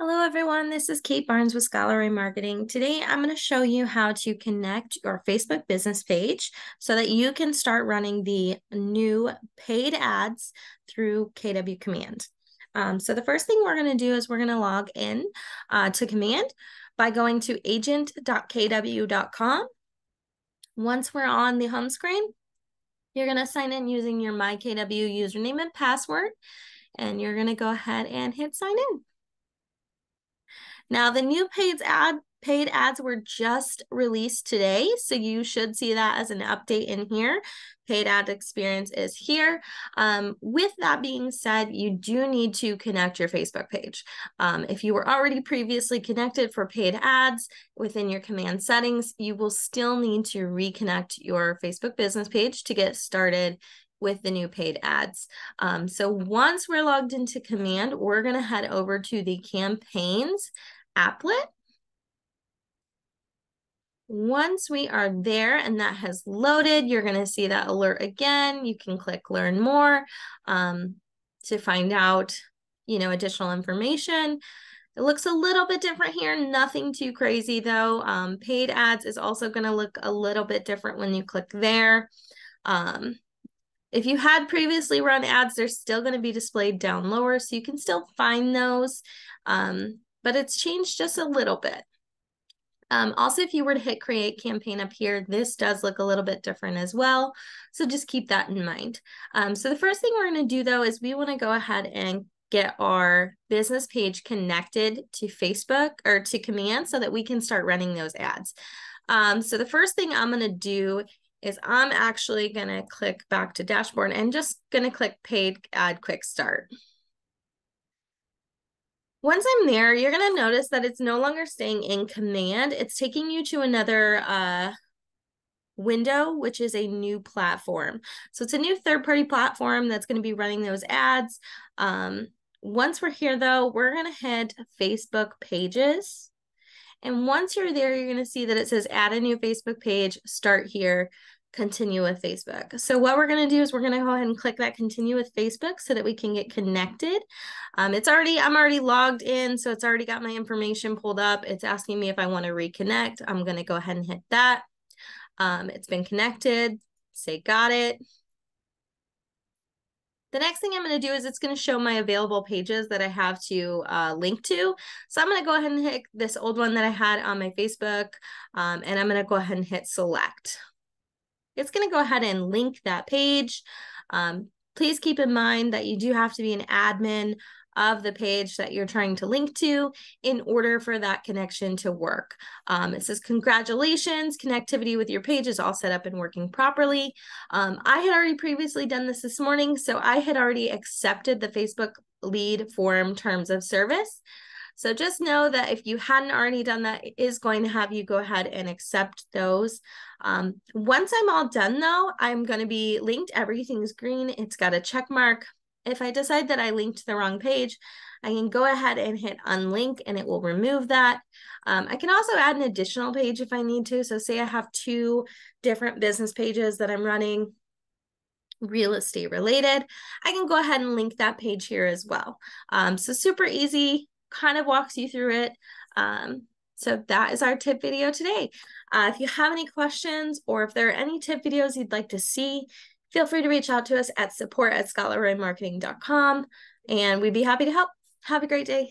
Hello everyone, this is Kate Barnes with Scholar Marketing. Today I'm going to show you how to connect your Facebook business page so that you can start running the new paid ads through KW Command. Um, so the first thing we're going to do is we're going to log in uh, to Command by going to agent.kw.com. Once we're on the home screen, you're going to sign in using your MyKW username and password, and you're going to go ahead and hit sign in. Now the new paid ad paid ads were just released today, so you should see that as an update in here. Paid ad experience is here. Um, with that being said, you do need to connect your Facebook page. Um, if you were already previously connected for paid ads within your command settings, you will still need to reconnect your Facebook business page to get started with the new paid ads. Um, so once we're logged into command, we're going to head over to the campaigns applet. Once we are there and that has loaded, you're going to see that alert again. You can click learn more um, to find out, you know, additional information. It looks a little bit different here, nothing too crazy though. Um, paid ads is also going to look a little bit different when you click there. Um, if you had previously run ads, they're still going to be displayed down lower, so you can still find those. Um, but it's changed just a little bit. Um, also, if you were to hit create campaign up here, this does look a little bit different as well. So just keep that in mind. Um, so the first thing we're going to do though is we want to go ahead and get our business page connected to Facebook or to command so that we can start running those ads. Um, so the first thing I'm going to do is I'm actually going to click back to dashboard and just going to click paid ad quick start. Once I'm there, you're going to notice that it's no longer staying in command. It's taking you to another uh, window, which is a new platform. So it's a new third party platform that's going to be running those ads. Um, once we're here, though, we're going to hit Facebook pages. And once you're there, you're going to see that it says add a new Facebook page, start here continue with Facebook. So what we're going to do is we're going to go ahead and click that continue with Facebook so that we can get connected. Um, it's already, I'm already logged in, so it's already got my information pulled up. It's asking me if I want to reconnect. I'm going to go ahead and hit that. Um, it's been connected, say got it. The next thing I'm going to do is it's going to show my available pages that I have to uh, link to. So I'm going to go ahead and hit this old one that I had on my Facebook, um, and I'm going to go ahead and hit select it's going to go ahead and link that page. Um, please keep in mind that you do have to be an admin of the page that you're trying to link to in order for that connection to work. Um, it says, congratulations, connectivity with your page is all set up and working properly. Um, I had already previously done this this morning, so I had already accepted the Facebook lead form terms of service. So just know that if you hadn't already done that, it is going to have you go ahead and accept those. Um, once I'm all done though, I'm going to be linked. Everything's green. It's got a check mark. If I decide that I linked the wrong page, I can go ahead and hit unlink and it will remove that. Um, I can also add an additional page if I need to. So say I have two different business pages that I'm running real estate related, I can go ahead and link that page here as well. Um, so super easy, kind of walks you through it. Um, so that is our tip video today. Uh, if you have any questions or if there are any tip videos you'd like to see, feel free to reach out to us at support at scottleroymarketing.com and we'd be happy to help. Have a great day.